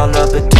all up it.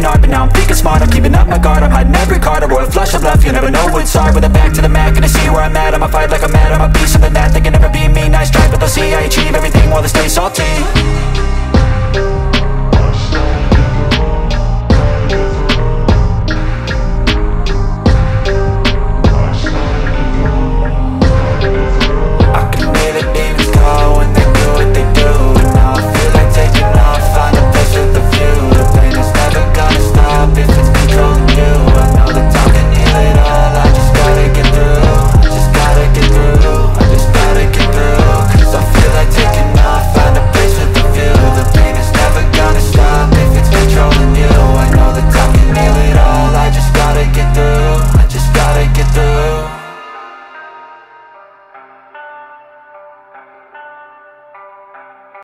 but now I'm thinking smart I'm keeping up my guard, I'm hiding every card A royal flush of love, you never know what's hard. With a back to the mat, gonna see where I'm at. I'ma fight like I'm mad, I'ma be something that They can never be me, nice try, but they'll see I achieve everything while they stay salty.